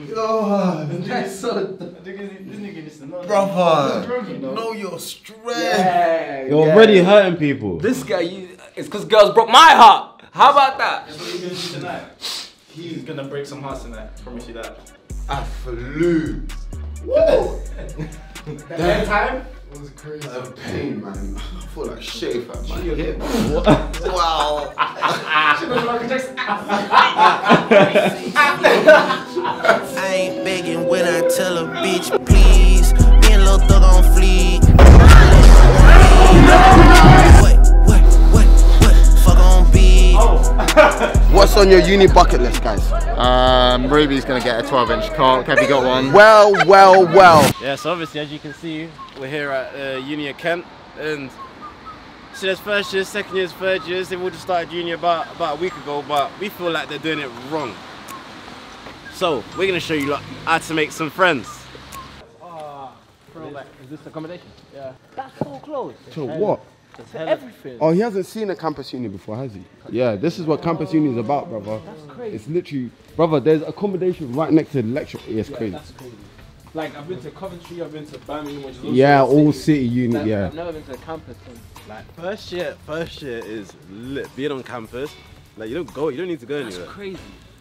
God, That's so. brother, know your strength. Yeah. You're yeah. already hurting people. This guy, you, it's because girls broke my heart. How about that? That's what you're gonna do tonight. He's gonna break some hearts tonight. Promise you that. I flew. Whoa. That time? It was crazy. The pain, man. I feel like shit at my hip. Wow. I ain't begging when I tell a bitch, please. Me and Lil Thug on fleek. What, what, what, what? Fuck on beat. What's on your uni bucket list, guys? Um, Ruby's gonna get a 12 inch cock. Have you got one? Well, well, well. Yeah, so obviously, as you can see, we're here at uh, Uni of Kent, and so there's first years, second years, third years. They've all just started uni about about a week ago, but we feel like they're doing it wrong. So we're gonna show you lot how to make some friends. Ah, is this accommodation? Yeah. That's so close. To what? Everything. Oh, he hasn't seen a campus uni before, has he? Yeah, this is what campus uni is about, brother. That's crazy. It's literally, brother. There's accommodation right next to the lecture. It's crazy. That's crazy. Like I've been to Coventry, I've been to Birmingham, which is also Yeah, all city. city uni. Like, Yeah. I've never been to a campus. Like first year, first year is lit. Being on campus, like you don't go, you don't need to go That's anywhere. crazy.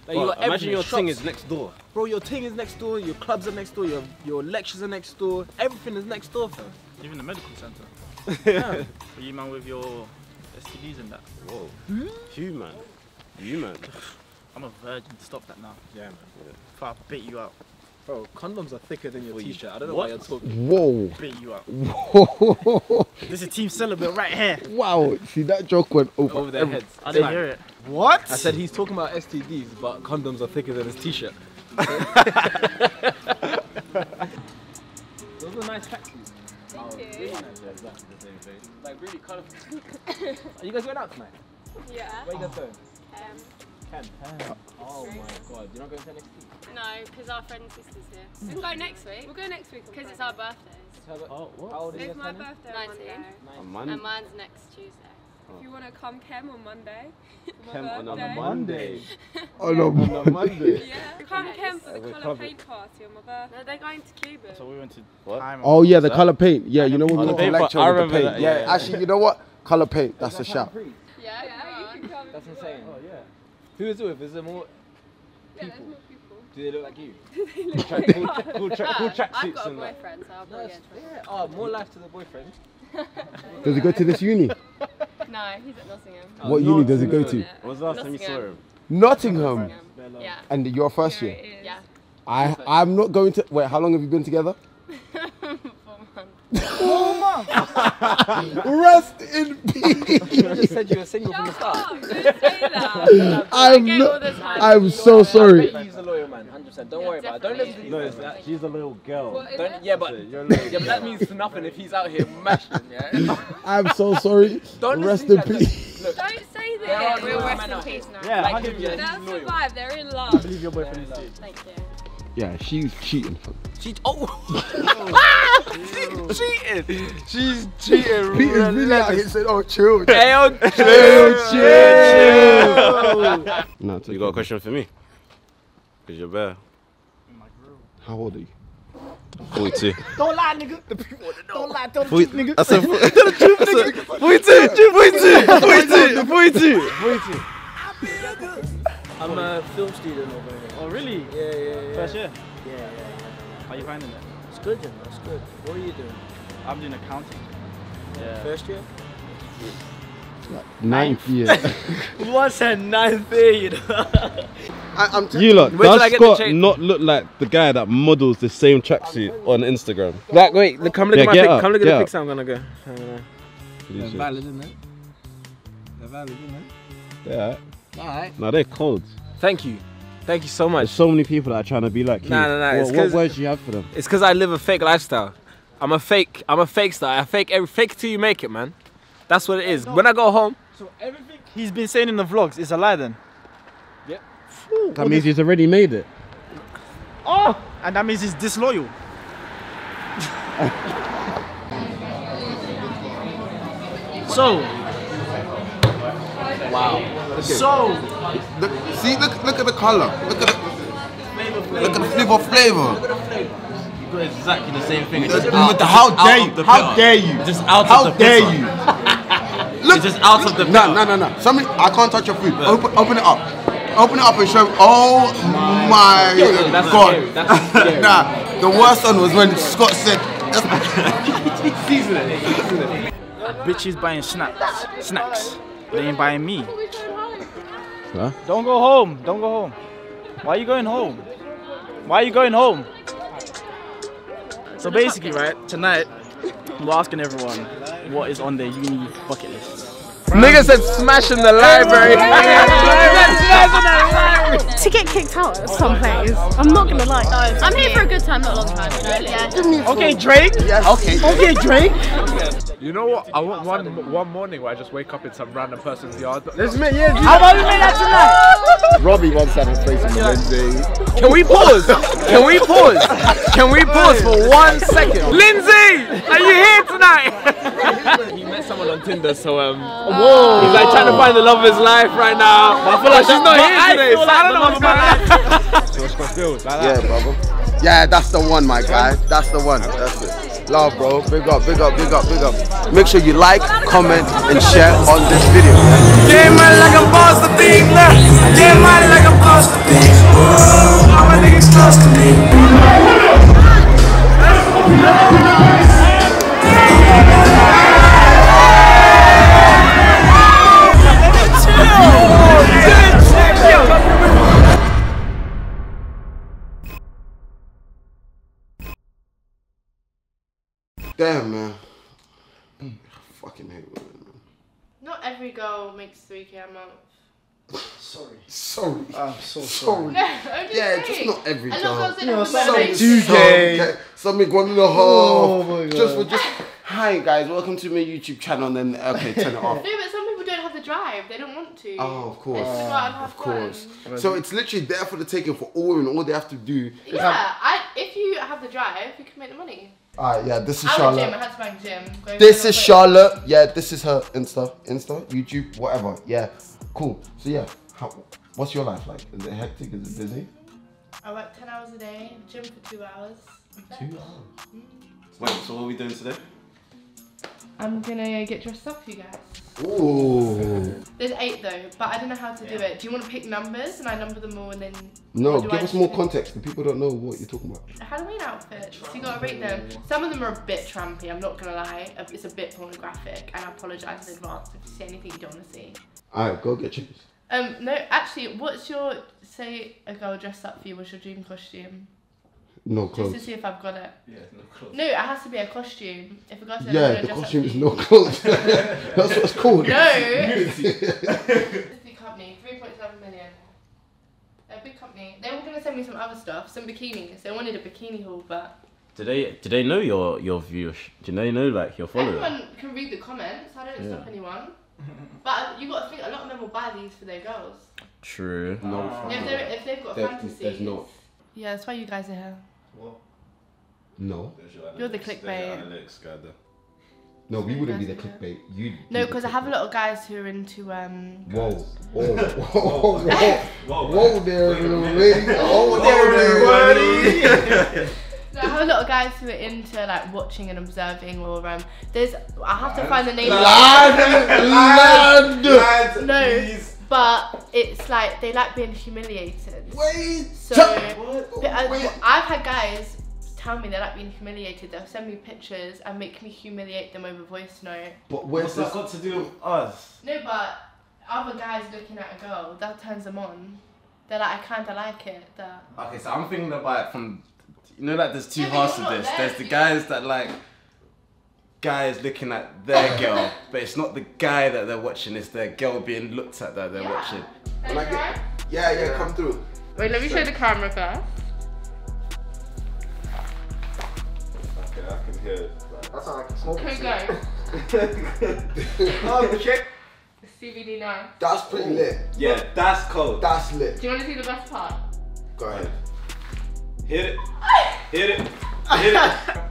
Like Bro, you got imagine your thing is next door. Bro, your thing is next door, your clubs are next door, your your lectures are next door, everything is next door, fam. Even the medical center. Are you man with your STDs and that? Whoa. Hmm? You man. You man. I'm a virgin. Stop that now. Yeah, man. Before I bait you out. Bro, condoms are thicker than your t-shirt. I don't know what? why you're talking. Whoa. Bait you out. Whoa. This is team celibate right here. wow. See that joke went over. Over their heads. I didn't hear it. What? I said he's talking about STDs, but condoms are thicker than his t-shirt. Those are nice tracksuits. Thank you. Really nice, yeah, exactly the same thing. Like really colourful. are you guys going out tonight? Yeah. Where you guys going? Um, Ken. Oh my god, you're not going to NXT? no, because our friend's sister's here. We can go next week. We'll go next week because it's our birthdays. Oh, what? How old are It's my turning? birthday on Monday. A. And mine's next Tuesday. Oh. If you want to come Chem on Monday. for Chem my on a birthday. Monday. Oh no. On a Monday. Yeah. Come Chem for the we're colour paint party on my birthday. No, they're going to Cuba. So we went to What? Oh yeah, the color paint. Yeah, you know when we the went to paint, lecture I with the paint. that, Yeah, yeah, yeah. actually, you know what? Color paint. That's a shout. Yeah, Yeah, you can come. That's insane. Want. Oh yeah. Who is it with? Is it more? Yeah, there's more people. Do they look like you? They look Track- like cool, us. cool, tra- cool I've tracksuits got a and that. boyfriend, so I'll probably Nice. Yeah. Oh, more life to the boyfriend. Does he go to this uni? No, he's at Nottingham. Oh, what uni does he go to? Yeah. When was the last time you saw Nottingham. him? Nottingham. Nottingham. Yeah. And you're first year. Yeah. I I'm not going to. Wait, how long have you been together? Four months. Rest in peace. You just said you were single from the start. don't say that. I'm get all not. the time. I'm so I sorry. bet he's a loyal man, 100%. Don't worry about it. Don't listen to No, it's that she's a little girl. Don't, yeah, but You're a little yeah, but that means nothing if he's out here mashing, yeah. I'm so sorry. Don't Rest in peace. Look, Don't say There are that. We'll loyal rest in peace now. Yeah, Like hundred him, yeah, percent. he's They'll loyal. survive. They're in love. Leave your boyfriend in Thank you. Yeah, she's cheating. She, oh, she's cheating. She's cheating. Peter's really out here saying, "Oh, chill." Hey, oh, oh, chill, chill. No, it's You got a question for me? Cause you're better. How old are you? 42. Don't lie, nigga. The people want to know. Don't lie, tell the Forty- truth, nigga. I said, tell the truth, nigga. 42, 42, 42, 42, 42. I'm a film student over here. Oh really? Yeah, yeah, yeah. First year. Yeah, yeah, yeah. How you finding it? It's good, you know. It's good. What are you doing? I'm doing accounting. Yeah. First year? Ninth year. What's a ninth year, you know? I, I'm You lot, Wait till I does Scott not look like the guy that models the same tracksuit on Instagram? Right, wait. Look, come look Yeah, at my get pic. up, Come look at the up. pics I'm gonna go. I'm gonna- Yeah. isn't it? They're valid, isn't it? Yeah. Alright. No, they're cold. Thank you. Thank you so There's much. so many people that are trying to be like you. Nah, nah, nah, What, it's words do you have for them? It's because I live a fake lifestyle. I'm a fake. I'm a fake star. I fake every fake till you make it, man. That's what it is. When I go home, So everything he's been saying in the vlogs is a lie then? Yep. That means he's already made it. Oh! And that means he's disloyal. so. Wow. So. look, see, look, look at the color. Look at the. Look at the flavor flavor. You got exactly the same thing. It's just out, how just dare out you? of the How pitter. dare you? Just out How of the dare pitter. you? It's just out of the No, no, no, no. Somebody, I can't touch your food. Open, open it up. Open it up and show. Oh my that's god. scary, that's scary. nah, the worst one was when Scott said. Season. Season it. Bitches buying snacks. Snacks. They ain't buying me. Huh? Don't go home. Don't go home. Why are you going home? Why are you going home? So basically, right, tonight, we're asking everyone what is on their uni bucket list. Nigga said smashing the library. to get kicked out of some place. I'm not gonna lie. I'm here for a good time, not a long time. You know? Yeah. Okay, Drake. Okay. Okay, Drake. You know what? I want one one morning where I just wake up in some random person's yard. Let's make yeah. How about we make that tonight? Robbie wants to have a face in Lindsay. Can we pause? Can we pause? Can we pause for one second? Lindsay, are you here tonight? he met someone on Tinder, so um, whoa, he's like trying to find the love of his life right now. I feel like she's not here today, so I don't know what's. Yeah, brother. Yeah, that's the one, my guy. That's the one. That's it. Love, bro. Big up, big up, big up, big up. Make sure you like, comment, and share on this video. Yeah, man, like I'm boss to things now. Yeah, man, like I'm boss to all my niggas close to me. Damn, man. I fucking hate women, man. Not every girl makes 3k a month. Sorry. Sorry. Ah, I'm so Sorry. No, I'm just Yeah, saying. just not every A lot of girl. girls don't have the Some motivation. two K. Something one and a oh half. Oh my Just for just. Hi guys, welcome to my YouTube channel. And then okay, turn it off. No, but some people don't have the drive. They don't want to. Oh, of course. They just go out and have Of course. fun. So it's literally there for the taking for all women. All they have to do. Yeah, I, if you have the drive, you can make the money. Alright, yeah, this is I went gym. I Charlotte. had to find gym. Go This is quick. Charlotte. Yeah, this is her Insta, Insta, YouTube, whatever. Yeah, cool. So yeah, how, what's your life like? Is it hectic? Is it busy? I work 10 hours a day, gym for two hours. Two hours. Wait, so what are we doing today? I'm gonna get dressed up for you guys. Ooh. There's eight though, but I don't know how to do it. Do you want to pick numbers and I number them all and then? No, give I us more just- context. The people don't know what you're talking about. Halloween outfits. You gotta rate them. Some of them are a bit trampy. I'm not gonna lie. It's a bit pornographic, and I apologise in advance if you see anything you don't want to see. Alright, go get changed. Um, no, actually, what's your say a girl dressed up for you? What's your dream costume? No clothes. Just to see if I've got it. Yeah, no clothes. No, it has to be a costume. If a girl says, Yeah, the costume is you." no clothes. That's what it's called. No. big company, 3.7 million. They're a big company. They were gonna send me some other stuff, some bikinis. They wanted a bikini haul, but Do they do they know your your viewers? Do they know like your followers? everyone can read the comments. I don't stop anyone. But you got to think a lot of them will buy these for their girls. True. No, If, they're, if they've got There- fantasies. there's not. Yeah, that's why you guys are here. No. You're the clickbait. No, we wouldn't be the clickbait. You. No, because I have a lot of guys who are into um. Whoa. Whoa. Whoa. Whoa. Whoa there, little lady. Whoa there, buddy. No, I have a lot of guys who are into like watching and observing, or um. There's I have to find the name. Land. Land. No, but it's like they like being humiliated. Wait. So What? but I, Wait. I've had guys tell me they like being humiliated. They'll send me pictures and make me humiliate them over voice note. But where's What's that this? got to do with us? No, but other guys looking at a girl that turns them on. They're like, I kind of like it. That Okay, so I'm thinking about it from you know like there's two Yeah, halves you're to this. there, There's the guys that like guys looking at their girl, but it's not the guy that they're watching, it's their girl being looked at that they're Yeah. watching. Can I try? Yeah, yeah, come through. Wait, let me show the camera first. Okay, I can hear it. That's not like a smoke. Can we go? Oh, shit. CBD now. That's pretty lit. Yeah, that's cold. That's lit. Do you want to see the best part? Go ahead. Hit it. Hit it. Hit it.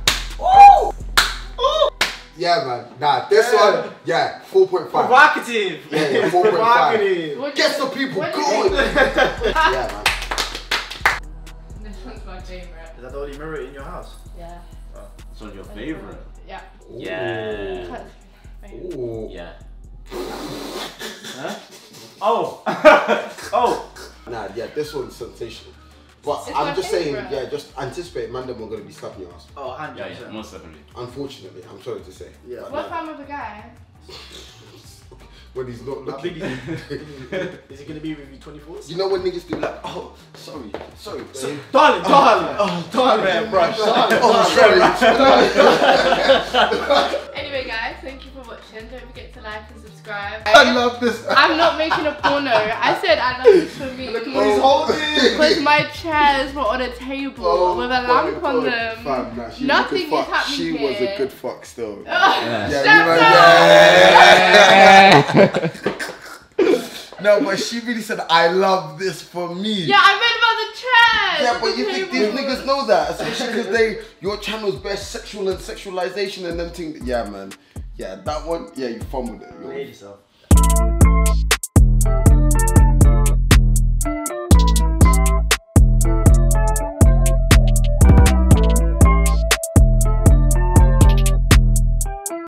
Yeah, man. Nah, this one, yeah, 4.5. Provocative. Yeah, yeah, 4.5. Provocative. What Gets the people what do you going. yeah, man. Let's favourite. Is that the only mirror in your house? Yeah. Oh. It's on your favourite. Yeah. Yeah. Ooh. Yeah. Oh! oh! Nah, yeah, this one's sensational. But It's I'm just favourite. saying, yeah, just anticipate man them are gonna be slapping your ass. Oh, 100%. Yeah, yeah, most definitely. Unfortunately, I'm sorry to say. Yeah. But What if nah, I'm with a guy? when he's not looking. is he? Gonna be with you 24? You know when niggas do like, oh, sorry, sorry, babe. Darling, darling, oh, darling, Man, brush. oh, oh sorry. Anyway, guys, thank you for watching. Don't forget to like and subscribe. I love this. I'm not making a porno. I said I love this for me. Because my chairs were on a table Oh with a my lamp oh, on God. them. Fam, nah, she Nothing was a good is fuck. happening She here. was a good fuck still. Yeah, you know, yeah. no, but she really said, I love this for me. Yeah, I read about the chairs. Yeah, but you think these niggas know that, especially because they your channel's best sexual and sexualization and them things. Yeah, man. Yeah, that one. Yeah, you fumbled it. You-.